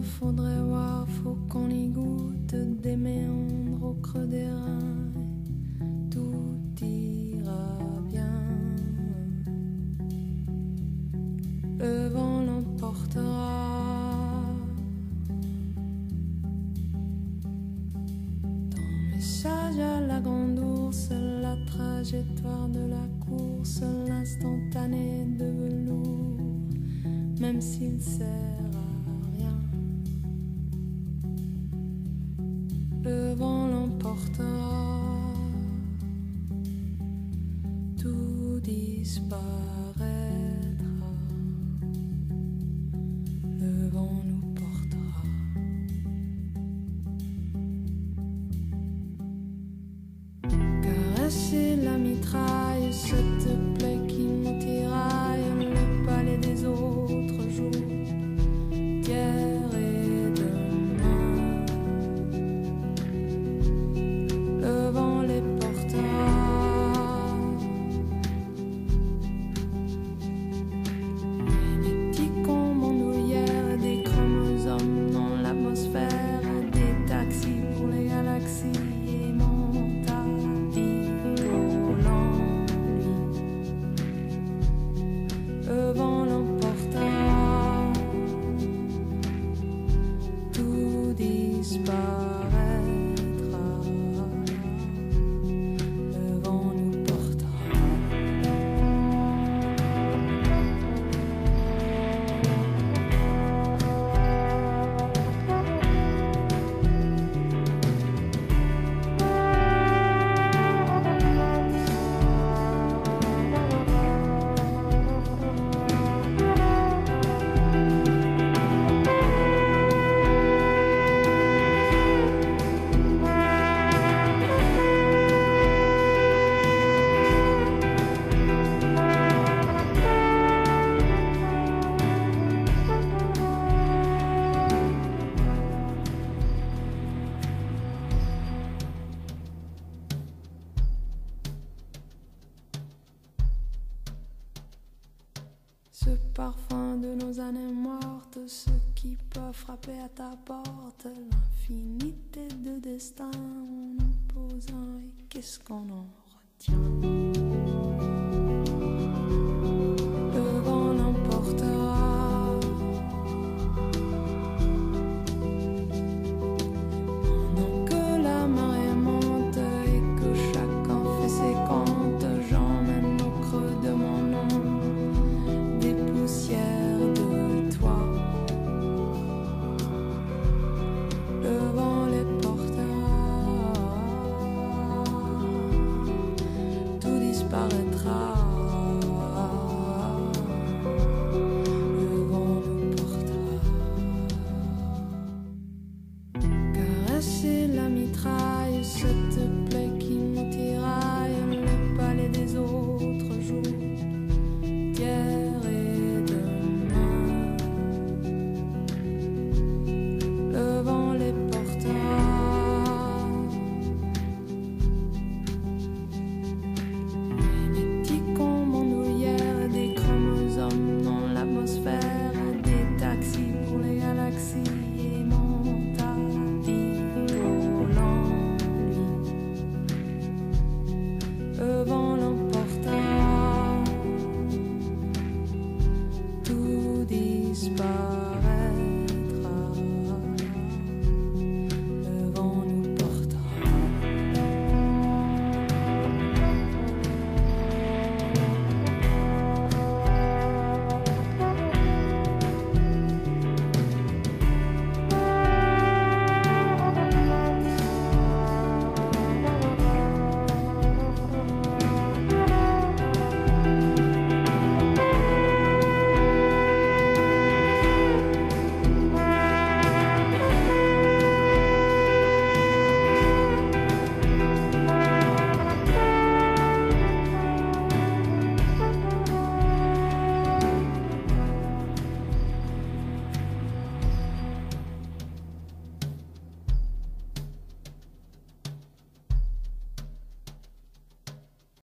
faudrait voir, faut qu'on y goûte des méandres au creux des reins. Tout ira bien. Le vent l'emportera. Ton message à la grande ours, la trajectoire de la course, l'instantané de velours, même s'il sert Le vent l'emportera, tout disparaîtra. Le vent nous portera. Caresser la mitraille, Ce parfum de nos années mortes, ce qui peut frapper à ta porte, l'infinité de destin en opposant, et qu'est-ce qu'on en retient? Tout